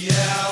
Yeah.